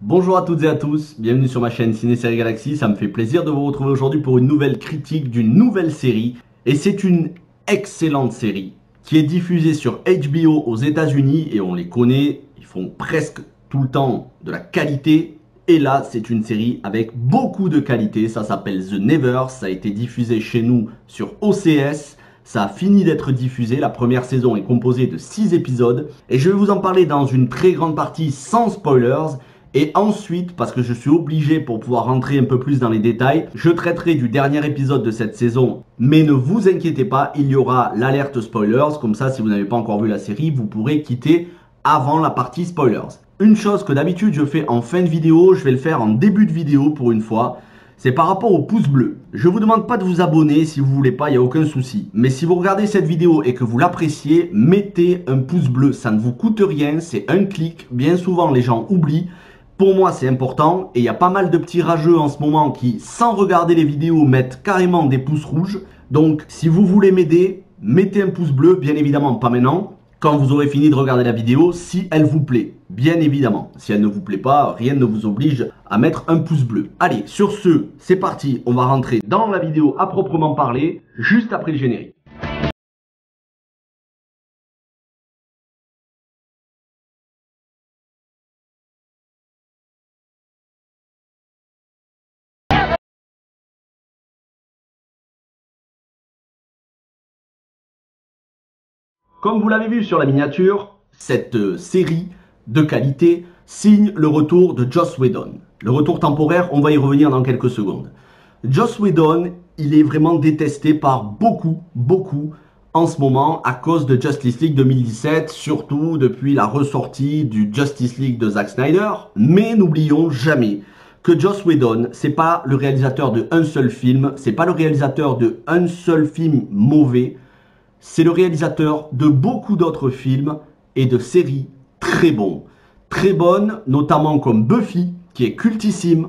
Bonjour à toutes et à tous, bienvenue sur ma chaîne Ciné Série Galaxy, ça me fait plaisir de vous retrouver aujourd'hui pour une nouvelle critique d'une nouvelle série. Et c'est une excellente série qui est diffusée sur HBO aux États-Unis et on les connaît, ils font presque tout le temps de la qualité. Et là, c'est une série avec beaucoup de qualité, ça s'appelle The Never, ça a été diffusé chez nous sur OCS. Ça a fini d'être diffusé, la première saison est composée de 6 épisodes et je vais vous en parler dans une très grande partie sans spoilers et ensuite, parce que je suis obligé pour pouvoir rentrer un peu plus dans les détails, je traiterai du dernier épisode de cette saison. Mais ne vous inquiétez pas, il y aura l'alerte spoilers, comme ça si vous n'avez pas encore vu la série, vous pourrez quitter avant la partie spoilers. Une chose que d'habitude je fais en fin de vidéo, je vais le faire en début de vidéo pour une fois c'est par rapport au pouce bleu. Je vous demande pas de vous abonner si vous voulez pas, il n'y a aucun souci. Mais si vous regardez cette vidéo et que vous l'appréciez, mettez un pouce bleu. Ça ne vous coûte rien, c'est un clic. Bien souvent, les gens oublient. Pour moi, c'est important et il y a pas mal de petits rageux en ce moment qui, sans regarder les vidéos, mettent carrément des pouces rouges. Donc, si vous voulez m'aider, mettez un pouce bleu, bien évidemment pas maintenant, quand vous aurez fini de regarder la vidéo, si elle vous plaît, bien évidemment. Si elle ne vous plaît pas, rien ne vous oblige à mettre un pouce bleu. Allez, sur ce, c'est parti, on va rentrer dans la vidéo à proprement parler, juste après le générique. Comme vous l'avez vu sur la miniature, cette euh, série de qualité signe le retour de Joss Whedon. Le retour temporaire, on va y revenir dans quelques secondes. Joss Whedon, il est vraiment détesté par beaucoup, beaucoup en ce moment à cause de Justice League 2017, surtout depuis la ressortie du Justice League de Zack Snyder. Mais n'oublions jamais que Joss Whedon, c'est pas le réalisateur de un seul film, c'est pas le réalisateur de un seul film mauvais, c'est le réalisateur de beaucoup d'autres films et de séries très bons. Très bonnes, notamment comme Buffy, qui est cultissime.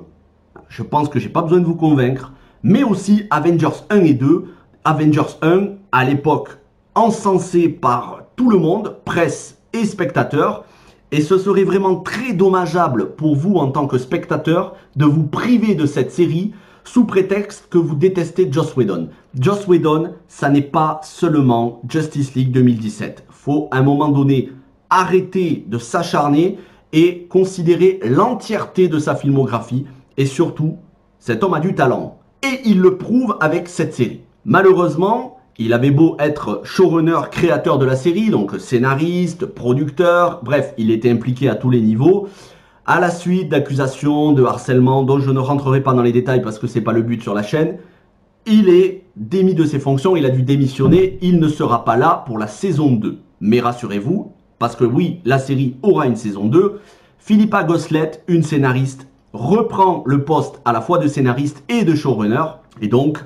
Je pense que j'ai pas besoin de vous convaincre. Mais aussi Avengers 1 et 2. Avengers 1, à l'époque, encensé par tout le monde, presse et spectateurs. Et ce serait vraiment très dommageable pour vous en tant que spectateur de vous priver de cette série sous prétexte que vous détestez Joss Whedon. Joss Whedon, ça n'est pas seulement Justice League 2017. Faut à un moment donné arrêter de s'acharner et considérer l'entièreté de sa filmographie. Et surtout, cet homme a du talent. Et il le prouve avec cette série. Malheureusement, il avait beau être showrunner, créateur de la série, donc scénariste, producteur, bref, il était impliqué à tous les niveaux à la suite d'accusations de harcèlement dont je ne rentrerai pas dans les détails parce que c'est pas le but sur la chaîne, il est démis de ses fonctions, il a dû démissionner, il ne sera pas là pour la saison 2. Mais rassurez-vous, parce que oui, la série aura une saison 2, Philippa Goslet, une scénariste, reprend le poste à la fois de scénariste et de showrunner. Et donc,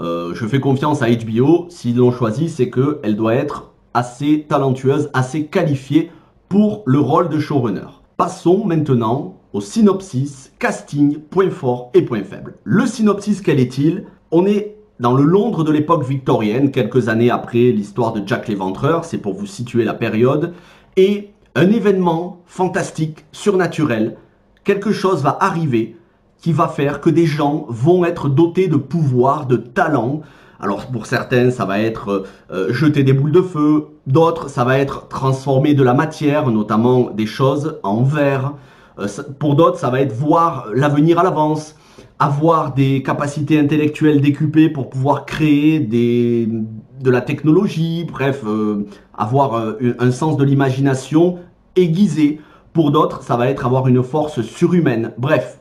euh, je fais confiance à HBO. S'ils l'ont choisi, c'est qu'elle doit être assez talentueuse, assez qualifiée pour le rôle de showrunner. Passons maintenant au synopsis, casting, point fort et point faible. Le synopsis, quel est-il? On est dans le Londres de l'époque victorienne, quelques années après l'histoire de Jack l'Éventreur, c'est pour vous situer la période, et un événement fantastique, surnaturel, quelque chose va arriver qui va faire que des gens vont être dotés de pouvoir, de talent, alors pour certains, ça va être euh, jeter des boules de feu, d'autres, ça va être transformer de la matière, notamment des choses en verre. Euh, pour d'autres, ça va être voir l'avenir à l'avance, avoir des capacités intellectuelles décuplées pour pouvoir créer de la technologie, bref, euh, avoir un sens de l'imagination aiguisé. Pour d'autres, ça va être avoir une force surhumaine. Bref,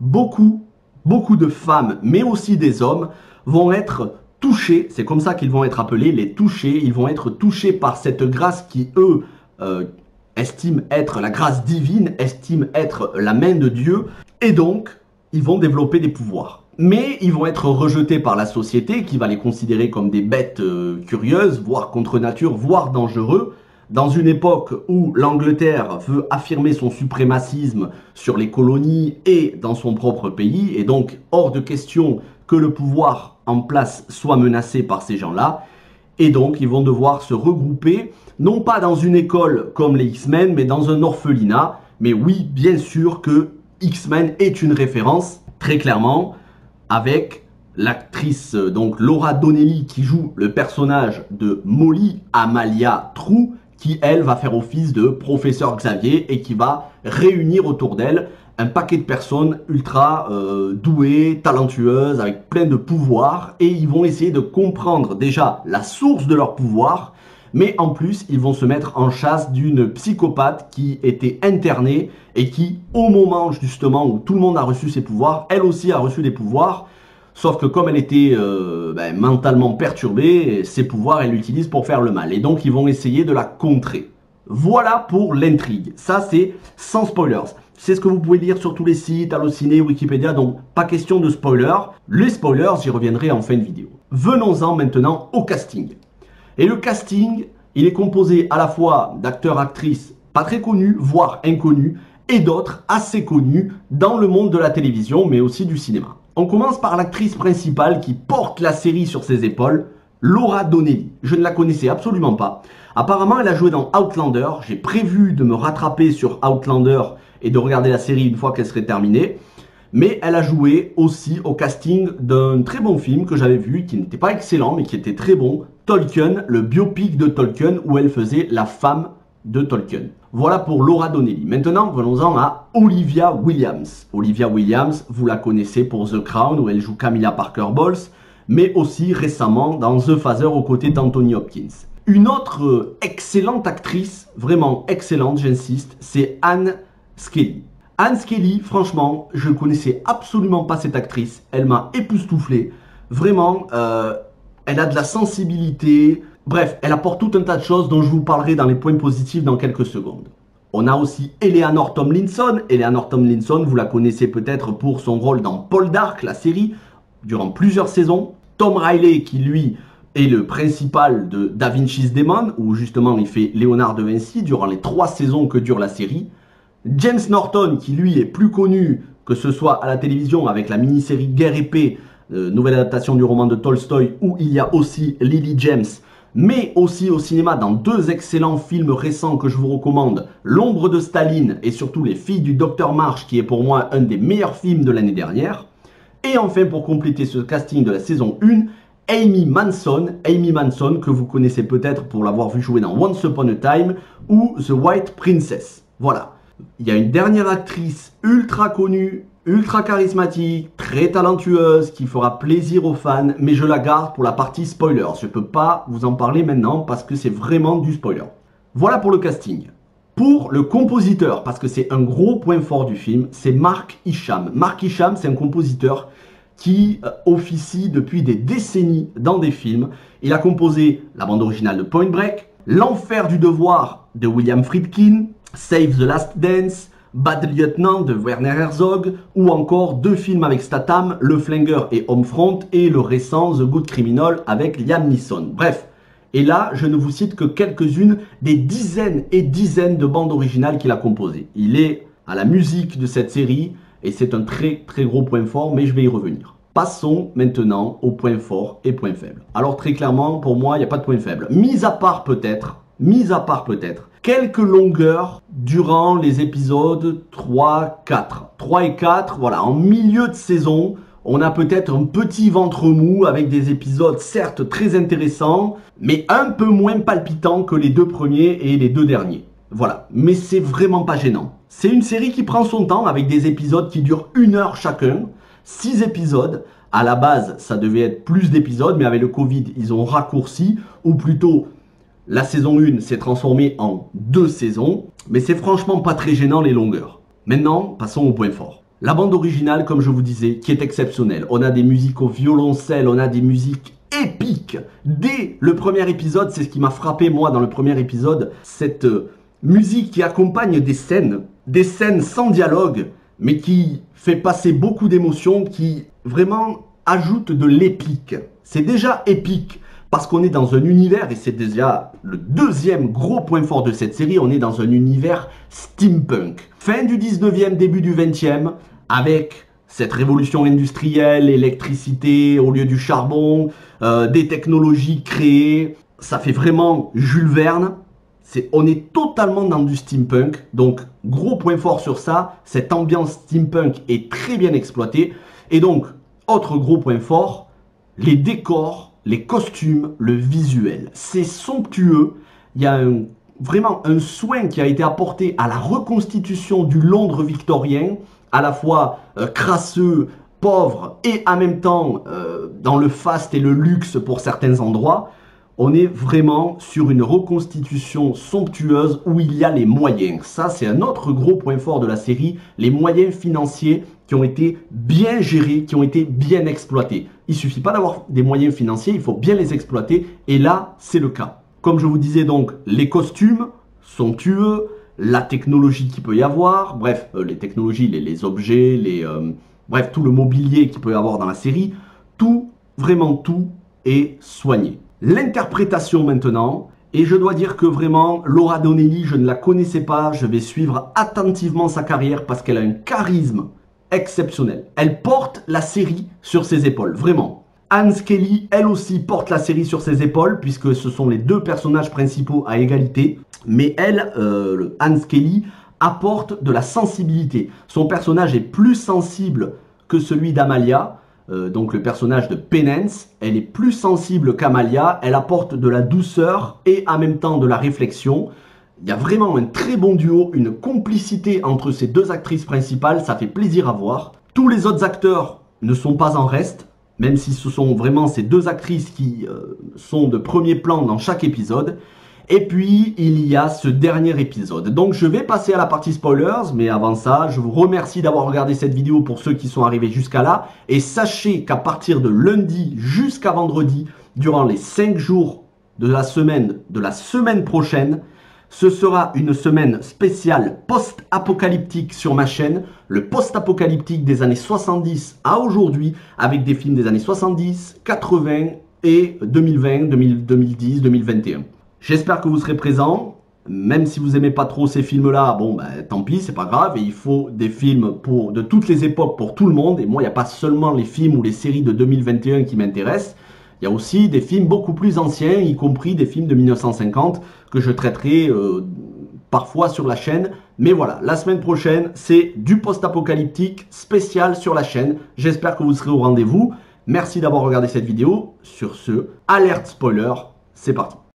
beaucoup, beaucoup de femmes, mais aussi des hommes, vont être touchés, c'est comme ça qu'ils vont être appelés, les touchés, ils vont être touchés par cette grâce qui, eux, euh, estiment être la grâce divine, estiment être la main de Dieu, et donc, ils vont développer des pouvoirs. Mais ils vont être rejetés par la société qui va les considérer comme des bêtes euh, curieuses, voire contre nature, voire dangereux, dans une époque où l'Angleterre veut affirmer son suprémacisme sur les colonies et dans son propre pays, et donc hors de question que le pouvoir en place soit menacé par ces gens-là. Et donc, ils vont devoir se regrouper, non pas dans une école comme les X-Men, mais dans un orphelinat. Mais oui, bien sûr que X-Men est une référence, très clairement, avec l'actrice euh, donc Laura Donnelly qui joue le personnage de Molly Amalia True qui elle va faire office de professeur Xavier et qui va réunir autour d'elle un paquet de personnes ultra euh, douées, talentueuses, avec plein de pouvoirs et ils vont essayer de comprendre déjà la source de leur pouvoir mais en plus ils vont se mettre en chasse d'une psychopathe qui était internée et qui au moment justement où tout le monde a reçu ses pouvoirs, elle aussi a reçu des pouvoirs Sauf que comme elle était euh, ben, mentalement perturbée, ses pouvoirs, elle l'utilise pour faire le mal. Et donc, ils vont essayer de la contrer. Voilà pour l'intrigue. Ça, c'est sans spoilers. C'est ce que vous pouvez lire sur tous les sites, Allociné, Wikipédia, donc pas question de spoilers. Les spoilers, j'y reviendrai en fin de vidéo. Venons-en maintenant au casting. Et le casting, il est composé à la fois d'acteurs, actrices pas très connus, voire inconnus, et d'autres assez connus dans le monde de la télévision, mais aussi du cinéma. On commence par l'actrice principale qui porte la série sur ses épaules, Laura Donnelly. Je ne la connaissais absolument pas. Apparemment, elle a joué dans Outlander. J'ai prévu de me rattraper sur Outlander et de regarder la série une fois qu'elle serait terminée. Mais elle a joué aussi au casting d'un très bon film que j'avais vu, qui n'était pas excellent, mais qui était très bon, Tolkien, le biopic de Tolkien, où elle faisait la femme de Tolkien. Voilà pour Laura Donnelly. Maintenant, venons-en à Olivia Williams. Olivia Williams, vous la connaissez pour The Crown, où elle joue Camilla Parker Bowles, mais aussi récemment dans The Phaser aux côtés d'Anthony Hopkins. Une autre excellente actrice, vraiment excellente, j'insiste, c'est Anne Skelly. Anne Skelly, franchement, je ne connaissais absolument pas cette actrice. Elle m'a époustouflé. Vraiment, euh, elle a de la sensibilité, Bref, elle apporte tout un tas de choses dont je vous parlerai dans les points positifs dans quelques secondes. On a aussi Eleanor Tomlinson. Eleanor Tomlinson, vous la connaissez peut-être pour son rôle dans Paul Dark, la série, durant plusieurs saisons. Tom Riley, qui lui est le principal de Da Vinci's Demon, où justement il fait Léonard de Vinci durant les trois saisons que dure la série. James Norton, qui lui est plus connu que ce soit à la télévision avec la mini-série Guerre épée, euh, nouvelle adaptation du roman de Tolstoy, où il y a aussi Lily James, mais aussi au cinéma dans deux excellents films récents que je vous recommande, L'ombre de Staline et surtout Les filles du docteur March qui est pour moi un des meilleurs films de l'année dernière. Et enfin pour compléter ce casting de la saison 1, Amy Manson, Amy Manson que vous connaissez peut-être pour l'avoir vu jouer dans Once Upon a Time ou The White Princess. Voilà. Il y a une dernière actrice ultra connue, ultra charismatique, très talentueuse, qui fera plaisir aux fans, mais je la garde pour la partie spoiler. Je ne peux pas vous en parler maintenant parce que c'est vraiment du spoiler. Voilà pour le casting. Pour le compositeur, parce que c'est un gros point fort du film, c'est Mark Isham. Mark Isham, c'est un compositeur qui euh, officie depuis des décennies dans des films. Il a composé la bande originale de Point Break, L'enfer du devoir de William Friedkin, Save the Last Dance, Bad Lieutenant de Werner Herzog, ou encore deux films avec Statham, Le Flingueur et Homefront, et le récent The Good Criminal avec Liam Neeson. Bref, et là, je ne vous cite que quelques-unes des dizaines et dizaines de bandes originales qu'il a composées. Il est à la musique de cette série, et c'est un très très gros point fort, mais je vais y revenir. Passons maintenant aux points forts et points faibles. Alors très clairement, pour moi, il n'y a pas de point faible. Mis à part peut-être, mis à part peut-être, quelques longueurs durant les épisodes 3, 4. 3 et 4, voilà, en milieu de saison, on a peut-être un petit ventre mou avec des épisodes certes très intéressants, mais un peu moins palpitants que les deux premiers et les deux derniers. Voilà, mais c'est vraiment pas gênant. C'est une série qui prend son temps avec des épisodes qui durent une heure chacun, 6 épisodes. À la base, ça devait être plus d'épisodes, mais avec le Covid, ils ont raccourci, ou plutôt la saison 1 s'est transformée en deux saisons, mais c'est franchement pas très gênant les longueurs. Maintenant, passons au point fort. La bande originale, comme je vous disais, qui est exceptionnelle. On a des musiques au violoncelle, on a des musiques épiques. Dès le premier épisode, c'est ce qui m'a frappé moi dans le premier épisode, cette euh, musique qui accompagne des scènes, des scènes sans dialogue, mais qui fait passer beaucoup d'émotions, qui vraiment ajoute de l'épique. C'est déjà épique parce qu'on est dans un univers, et c'est déjà le deuxième gros point fort de cette série, on est dans un univers steampunk. Fin du 19e, début du 20e, avec cette révolution industrielle, électricité au lieu du charbon, euh, des technologies créées, ça fait vraiment Jules Verne, on est totalement dans du steampunk, donc gros point fort sur ça, cette ambiance steampunk est très bien exploitée. Et donc, autre gros point fort, les décors, les costumes, le visuel. C'est somptueux, il y a vraiment un soin qui a été apporté à la reconstitution du Londres victorien, à la fois euh, crasseux, pauvre et en même temps euh, dans le faste et le luxe pour certains endroits on est vraiment sur une reconstitution somptueuse où il y a les moyens. Ça, c'est un autre gros point fort de la série, les moyens financiers qui ont été bien gérés, qui ont été bien exploités. Il suffit pas d'avoir des moyens financiers, il faut bien les exploiter, et là, c'est le cas. Comme je vous disais donc, les costumes somptueux, la technologie qu'il peut y avoir, bref, euh, les technologies, les, objets, les, euh, bref, tout le mobilier qu'il peut y avoir dans la série, tout, vraiment tout, est soigné. L'interprétation maintenant, et je dois dire que vraiment, Laura Donnelly, je ne la connaissais pas, je vais suivre attentivement sa carrière parce qu'elle a un charisme exceptionnel. Elle porte la série sur ses épaules, vraiment. Hans Kelly, elle aussi, porte la série sur ses épaules, puisque ce sont les deux personnages principaux à égalité. Mais elle, euh, Hans Kelly, apporte de la sensibilité. Son personnage est plus sensible que celui d'Amalia. Euh, donc le personnage de Penance, elle est plus sensible qu'Amalia, elle apporte de la douceur et en même temps de la réflexion. Il y a vraiment un très bon duo, une complicité entre ces deux actrices principales, ça fait plaisir à voir. Tous les autres acteurs ne sont pas en reste, même si ce sont vraiment ces deux actrices qui euh, sont de premier plan dans chaque épisode. Et puis, il y a ce dernier épisode. Donc, je vais passer à la partie spoilers, mais avant ça, je vous remercie d'avoir regardé cette vidéo pour ceux qui sont arrivés jusqu'à là. Et sachez qu'à partir de lundi jusqu'à vendredi, durant les 5 jours de la semaine, de la semaine prochaine, ce sera une semaine spéciale post-apocalyptique sur ma chaîne, le post-apocalyptique des années 70 à aujourd'hui, avec des films des années 70, 80 et 2020, 2010, 2021. J'espère que vous serez présents. Même si vous aimez pas trop ces films-là, bon, ben, tant pis, c'est pas grave. Il faut des films pour, de toutes les époques pour tout le monde. Et moi, il n'y a pas seulement les films ou les séries de 2021 qui m'intéressent. Il y a aussi des films beaucoup plus anciens, y compris des films de 1950 que je traiterai euh, parfois sur la chaîne. Mais voilà, la semaine prochaine, c'est du post-apocalyptique spécial sur la chaîne. J'espère que vous serez au rendez-vous. Merci d'avoir regardé cette vidéo. Sur ce, alerte spoiler, c'est parti.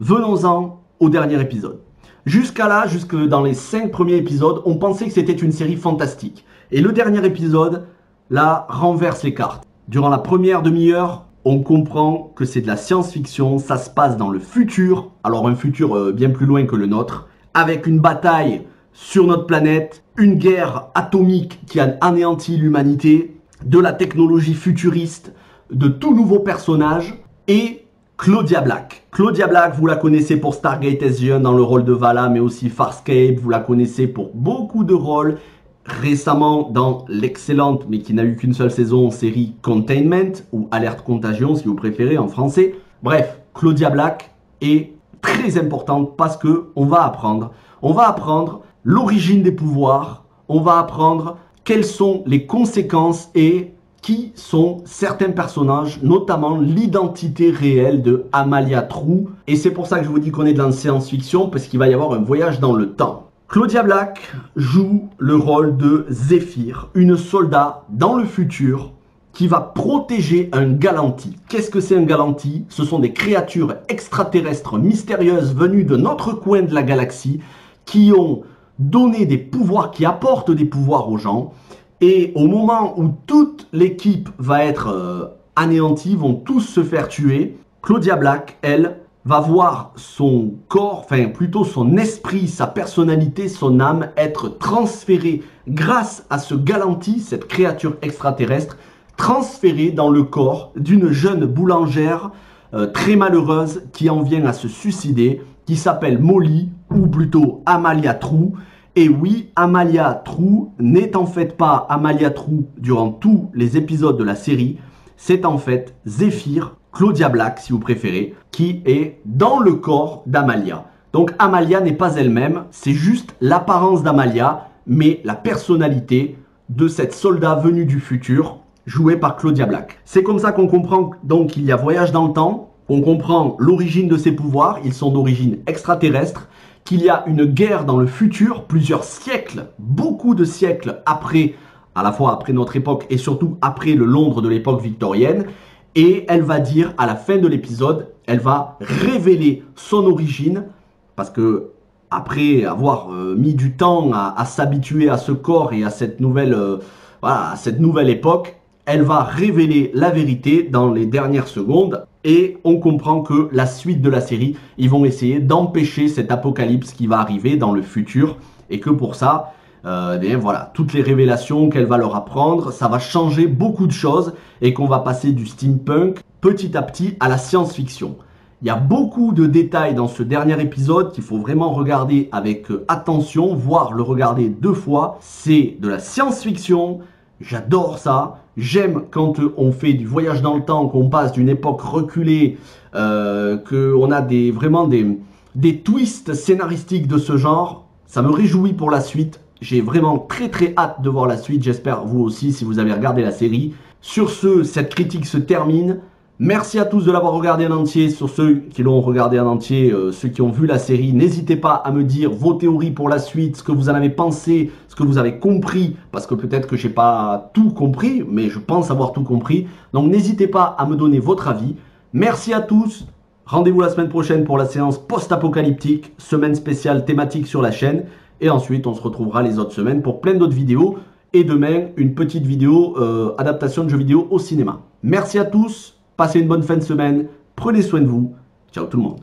Venons-en au dernier épisode. Jusqu'à là, jusque dans les 5 premiers épisodes, on pensait que c'était une série fantastique. Et le dernier épisode, là, renverse les cartes. Durant la première demi-heure, on comprend que c'est de la science-fiction, ça se passe dans le futur, alors un futur euh, bien plus loin que le nôtre, avec une bataille sur notre planète, une guerre atomique qui a anéanti l'humanité, de la technologie futuriste, de tout nouveaux personnages, et Claudia Black. Claudia Black, vous la connaissez pour Stargate SG1 dans le rôle de Vala, mais aussi Farscape. Vous la connaissez pour beaucoup de rôles. Récemment dans l'excellente, mais qui n'a eu qu'une seule saison, série Containment, ou Alerte Contagion si vous préférez en français. Bref, Claudia Black est très importante parce que on va apprendre, on va apprendre l'origine des pouvoirs, on va apprendre quelles sont les conséquences et qui sont certains personnages, notamment l'identité réelle de Amalia True. Et c'est pour ça que je vous dis qu'on est dans la science-fiction, parce qu'il va y avoir un voyage dans le temps. Claudia Black joue le rôle de Zephyr, une soldat dans le futur qui va protéger un galanti. Qu'est-ce que c'est un galanti? Ce sont des créatures extraterrestres mystérieuses venues de notre coin de la galaxie qui ont donné des pouvoirs, qui apportent des pouvoirs aux gens et au moment où toute l'équipe va être euh, anéantie, vont tous se faire tuer, Claudia Black, elle, va voir son corps, enfin plutôt son esprit, sa personnalité, son âme être transféré grâce à ce galanti, cette créature extraterrestre, transféré dans le corps d'une jeune boulangère euh, très malheureuse qui en vient à se suicider, qui s'appelle Molly, ou plutôt Amalia Trou, et oui, Amalia True n'est en fait pas Amalia True durant tous les épisodes de la série. C'est en fait Zephyr, Claudia Black si vous préférez, qui est dans le corps d'Amalia. Donc Amalia n'est pas elle-même, c'est juste l'apparence d'Amalia, mais la personnalité de cette soldat venue du futur joué par Claudia Black. C'est comme ça qu'on comprend donc qu'il y a voyage dans le temps, qu'on comprend l'origine de ses pouvoirs, ils sont d'origine extraterrestre, qu'il y a une guerre dans le futur, plusieurs siècles, beaucoup de siècles après, à la fois après notre époque et surtout après le Londres de l'époque victorienne, et elle va dire à la fin de l'épisode, elle va révéler son origine, parce que après avoir euh, mis du temps à, s'habituer à ce corps et à cette nouvelle, euh, à cette nouvelle époque, elle va révéler la vérité dans les dernières secondes et on comprend que la suite de la série, ils vont essayer d'empêcher cet apocalypse qui va arriver dans le futur et que pour ça, euh, bien voilà, toutes les révélations qu'elle va leur apprendre, ça va changer beaucoup de choses et qu'on va passer du steampunk petit à petit à la science-fiction. Il y a beaucoup de détails dans ce dernier épisode qu'il faut vraiment regarder avec euh, attention, voire le regarder deux fois. C'est de la science-fiction, J'adore ça. J'aime quand on fait du voyage dans le temps, qu'on passe d'une époque reculée, euh, qu'on a vraiment des, des twists scénaristiques de ce genre. Ça me réjouit pour la suite. J'ai vraiment très très hâte de voir la suite. J'espère vous aussi si vous avez regardé la série. Sur ce, cette critique se termine. Merci à tous de l'avoir regardé en entier. Sur ceux qui l'ont regardé en entier, euh, ceux qui ont vu la série, n'hésitez pas à me dire vos théories pour la suite, ce que vous en avez pensé, ce que vous avez compris, parce que peut-être que j'ai pas tout compris, mais je pense avoir tout compris. Donc n'hésitez pas à me donner votre avis. Merci à tous. Rendez-vous la semaine prochaine pour la séance post-apocalyptique, semaine spéciale thématique sur la chaîne. Et ensuite, on se retrouvera les autres semaines pour plein d'autres vidéos. Et demain, une petite vidéo euh, adaptation de jeux vidéo au cinéma. Merci à tous. Passez une bonne fin de semaine. Prenez soin de vous. Ciao tout le monde.